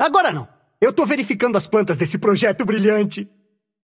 Agora não. Eu tô verificando as plantas desse projeto brilhante.